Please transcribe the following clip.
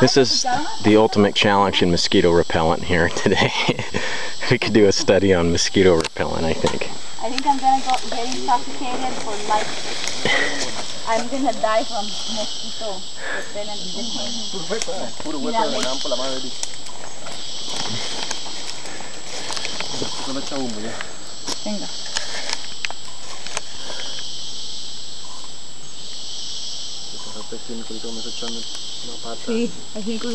This is the ultimate challenge in mosquito repellent here today. we could do a study on mosquito repellent, I think. I think I'm gonna go get intoxicated for life. I'm gonna die from mosquito. repellent. Ese tiene que me echando una pata. Sí, así que